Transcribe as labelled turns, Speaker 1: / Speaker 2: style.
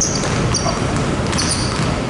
Speaker 1: Oh.